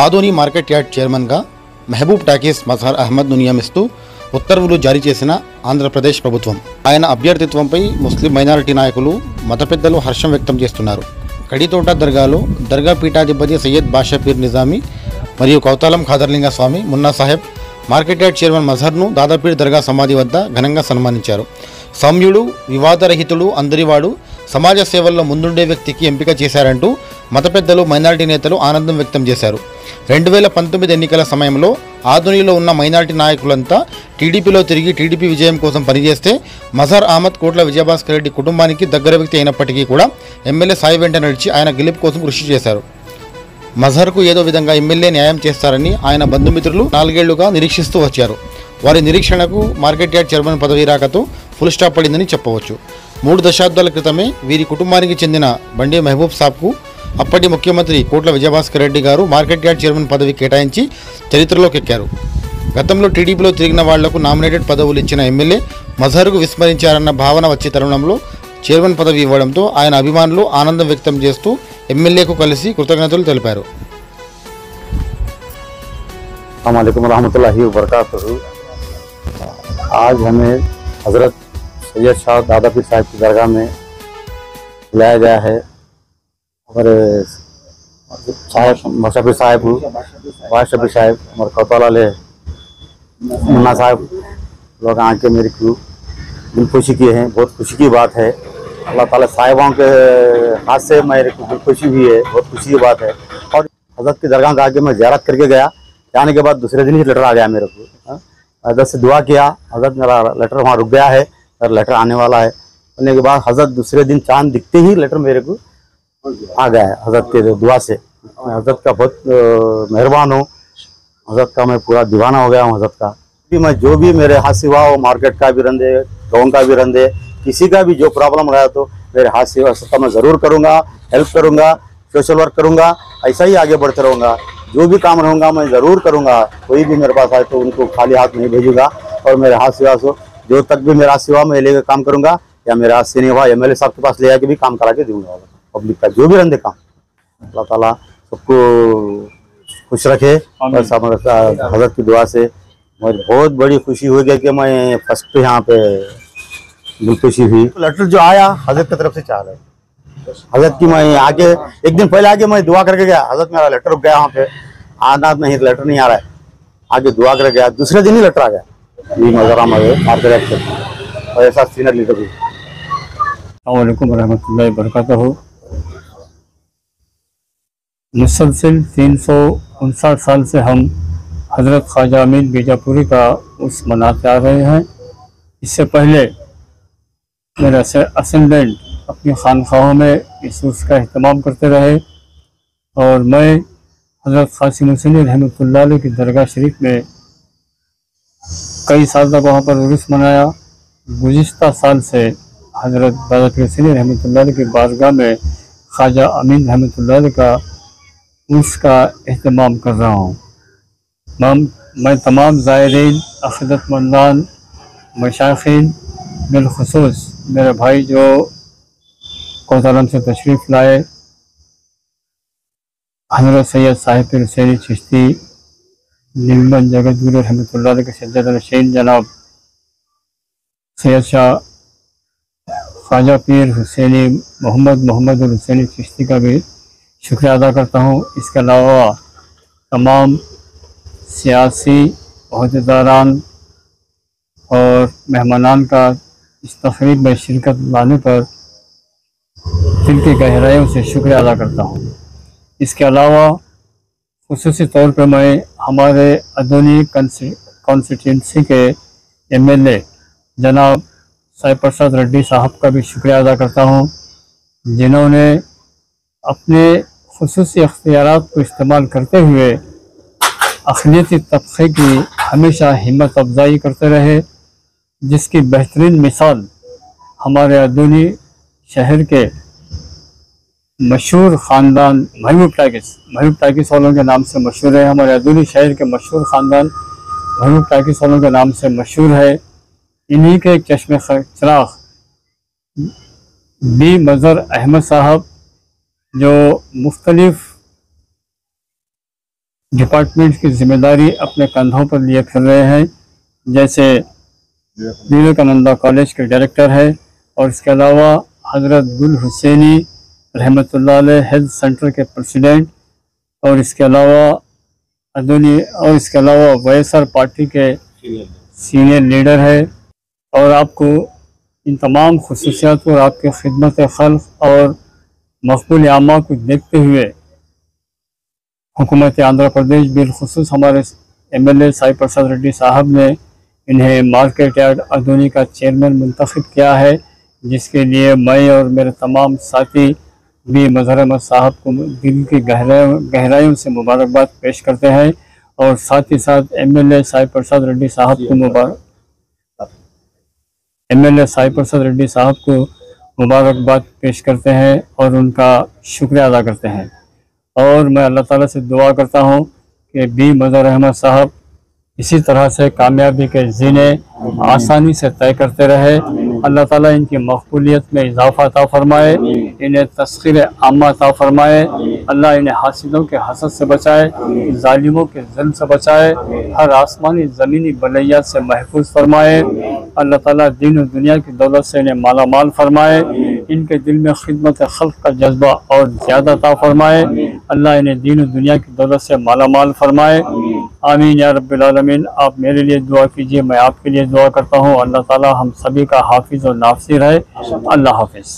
Adoni market yard చైర్మన్గా Mehboob talkies Mazhar అహ్మద్ను నియమిస్తూ ఉత్తర్వులు జారీ చేసిన ఆంధ్రప్రదేశ్ ప్రభుత్వం. ఆయన అభ్యర్థిత్వంపై ముస్లిం మైనారిటీ నాయకులు మత పెద్దలు హర్షం వ్యక్తం చేస్తున్నారు. కడితోట దర్గాలో దర్గా పీఠాధిపతి సయ్యద్ బాషాపీర్ నిజామీ మరియు Kauthalam Khadarlinga Swami Munna Saheb market yard chairman మజహర్ను Dadapeer దర్గా సమాధి వద్ద ఘనంగా సన్మానించారు. సౌమ్యుడు వివాదరహితుడు అందరివాడు సమాజ సేవల్లో ముందుండే వ్యక్తికి ఎంపిక చేశారంటూ మత పెద్దలు మైనారిటీ నేతలు ఆనందం వ్యక్తం చేశారు. రెండు వేల పంతొమ్మిది ఎన్నికల సమయంలో ఆధునిలో ఉన్న మైనారిటీ నాయకులంతా టీడీపీలో తిరిగి టీడీపీ విజయం కోసం పనిచేస్తే మజార్ అహ్మద్ కోట్ల విజయభాస్కర్ రెడ్డి కుటుంబానికి దగ్గర వ్యక్తి అయినప్పటికీ కూడా ఎమ్మెల్యే సాయి వెంట నడిచి ఆయన గెలుపు కోసం కృషి చేశారు. మజహర్కు ఏదో విధంగా ఎమ్మెల్యే న్యాయం చేస్తారని ఆయన బంధుమిత్రులు నాలుగేళ్ళుగా నిరీక్షిస్తూ వచ్చారు. వారి నిరీక్షణకు మార్కెట్ యార్డ్ చైర్మన్ పదవి రాకతో ఫుల్ స్టాప్ పడిందని చెప్పవచ్చు. మూడు దశాబ్దాల క్రితమే వీరి కుటుంబానికి చెందిన బండి మహబూబ్ సాబ్కు అప్పటి ముఖ్యమంత్రి కోట్ల విజయభాస్కర్ రెడ్డి గారు మార్కెట్ యార్డ్ చైర్మన్ పదవి కేటాయించి చరిత్రలోకి ఎక్కారు గతంలో టీడీపీలో తిరిగిన వాళ్లకు నామినేటెడ్ పదవులు ఇచ్చిన ఎమ్మెల్యే మజహర్కు విస్మరించారన్న భావన వచ్చే తరుణంలో చైర్మన్ పదవి ఇవ్వడంతో ఆయన అభిమానులు ఆనందం వ్యక్తం చేస్తూ ఎమ్మెల్యేకు కలిసి కృతజ్ఞతలు తెలిపారు अल्लाम रहमतुल्लाहि वबरकातुहू आज हमें हज़रत सैयद शाह दादा पीर साहब की दरगाह में बुलाया गया है और साहब मशफी साहब वाह शफी साहब और कौतला मुन्ना साहब, लोग आके मेरे को दिल खुशी किए हैं, बहुत खुशी की बात है। अल्लाह ताला साहिबाओं के हाथ से मेरे को दिल खुशी हुई है, बहुत खुशी की बात है। और हज़रत की दरगाह आके मैं ज्यारत करके गया, जाने के बाद दूसरे दिन ही लेटर आ गया मेरे को हाँ। हज़रत से दुआ किया, हज़रत मेरा लेटर वहाँ रुक गया है लेटर आने वाला है। आने के बाद हज़रत दूसरे दिन चाँद दिखते ही लेटर मेरे को आ गया है हज़रत के दुआ से। मैं हज़रत का बहुत मेहरबान हूँ। हज़रत का मैं पूरा दीवाना हो गया हूँ हज़रत का। भी मैं जो भी मेरे हाथ से हुआ हो, मार्केट का भी रंधे, गाँव का भी रंधे, किसी का भी जो प्रॉब्लम रहा तो मेरे हाथ से हुआ सबका मैं ज़रूर करूँगा, हेल्प करूँगा, सोशल वर्क करूँगा, ऐसा ही आगे बढ़ते रहूँगा। जो भी काम रहूँगा मैं ज़रूर करूँगा। कोई भी मेरे पास आए तो उनको खाली हाथ नहीं भेजूँगा। और मेरे हाथ से हुआ जो तक भी मेरा हाथ से हुआ, मैं लेकर काम करूँगा, या मेरे हाथ से नहीं हुआ एम साहब के पास ले आके भी काम करा के दूँगा। पब्लिक का जो भी रंधे काम अल्लाह ताला सबको खुश रखे और हज़रत की दुआ से। मुझे बहुत बड़ी खुशी हुई है कि मैं फ़र्स्ट यहाँ पे दिल खुशी हुई लेटर जो आया हज़रत की तरफ़ से चाह रहे हज़रत की मैं आके एक दिन पहले आके मैं दुआ करके गया हज़रत मेरा लेटर रुक गया वहाँ पे। आना नहीं लेटर नहीं आ रहा है। आगे दुआ करके गया दूसरे दिन ही लेटर आ गया। मजरा और ऐसा सीनियर लीडर भी अल्लाम वरहमल वरक मुसलसिल तीन सौ उनसठ साल से हम हज़रत ख्वाजा अमीन बीजापुरी का उस मनाते आ रहे हैं। इससे पहले मेरे असेंडेंट अपनी खानख्वाहों में इस उर्स का अहतमाम करते रहे और मैं हज़रत ख़ासिम हुसैन रहमत की दरगाह शरीफ में कई साल तक वहाँ पर उर्स मनाया। गुज्त साल से हज़रत बादत हुसैन रहमत की बारगाह में ख्वाजा अमीन रहमत का उसका अहतमाम कर रहा हूँ। मैं तमाम ज़ायरीन अक़दतमंदान मशाखिन बिलखसूस मेरे भाई जो कोतलम से तशरीफ़ लाए, हज़रत सैयद साहिब हुसैनी चिश्ती, नीलमन जगत गुरु रहमत के सज्जद जनाब, सैयद शाह ख्वाजा पीर हुसैनी मोहम्मद मोहम्मद हुसैनी चिश्ती का भी शुक्रिया अदा करता हूँ। इसके अलावा तमाम सियासी अहदेदारान और मेहमानान का इस तकरीब में शिरकत लाने पर दिल की गहराइयों से शुक्रिया अदा करता हूँ। इसके अलावा खसूस तौर पर मैं हमारे अदोनी कॉन्स्टिट्यूंसी के एम एल ए जनाब साई प्रसाद रेड्डी साहब का भी शुक्रिया अदा करता हूँ, जिन्होंने अपने खसूस अख्तियार को इस्तेमाल करते हुए अखिलती तबक़े की हमेशा हिम्मत अफजाई करते रहे जिसकी बेहतरीन मिसाल हमारे अदूनी शहर के मशहूर ख़ानदान महबूब टाकिस महबूब टाकिस वालों के नाम से मशहूर है हमारे अदूनी शहर के मशहूर ख़ानदान महबूब टाकिस वालों के नाम से मशहूर है इन्हीं के चश्मे चिराग बी मज़र अहमद साहब जो मुख्तलिफ़ डिपार्टमेंट की ज़िम्मेदारी अपने कंधों पर लिए फिर रहे हैं जैसे विवेकानंदा कॉलेज के डायरेक्टर है और इसके अलावा हज़रत गुल हुसैनी अलैह हेल्थ सेंटर के प्रेसिडेंट और इसके अलावा अदोनी और इसके अलावा वाईएसआर पार्टी के सीनियर लीडर है और आपको इन तमाम खसूसियात और आपके खिदमत खल्क और मकबूल आमा को देखते हुए हुकूमत आंध्र प्रदेश, बिलखसूस हमारे M L A Sai Prasad Reddy Sahab ने इन्हें मार्केट यार्ड अदोनी का चेयरमैन मुंतखब किया है, जिसके लिए मैं और मेरे तमाम साथी भी मजहर अहमद साहब को दिल की गहराइयों गहराइयों से मुबारकबाद पेश करते हैं और साथ ही साथ M L A Sai Prasad Reddy Sahab को मुबारक M L A Sai Prasad Reddy Sahab को मुबारकबाद पेश करते हैं और उनका शुक्रिया अदा करते हैं। और मैं अल्लाह ताला से दुआ करता हूँ कि बी मजहर अहमद साहब इसी तरह से कामयाबी के जीने आसानी से तय करते रहे। अल्लाह ताला इनकी मकबूलियत में इजाफा अता फरमाए, इन्हें तस्खीर आमा अता फरमाए। अल्लाह इन्हें हासिलों के हसद से बचाए, जालिमों के जुल्म से बचाए, हर आसमानी ज़मीनी बलैयात से महफूज फरमाए। अल्लाह ताला दीन और दुनिया की दौलत से इन्हें माला माल फरमाए इनके दिल में खिदमत खल्क का जज्बा और ज़्यादा ता फरमाए। अल्लाह इन्हें दीन और दुनिया की दौलत से माला माल फरमाए। आमीन। या रबालमीन आलमीन आप मेरे लिए दुआ कीजिए मैं आपके लिए दुआ करता हूँ। अल्लाह ताला हम सभी का हाफिज़ और नाफिर है अल्लाह हाफिज़।